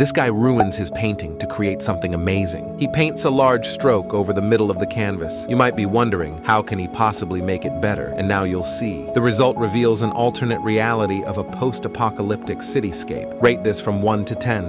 This guy ruins his painting to create something amazing. He paints a large stroke over the middle of the canvas. You might be wondering, how can he possibly make it better? And now you'll see. The result reveals an alternate reality of a post-apocalyptic cityscape. Rate this from 1 to 10.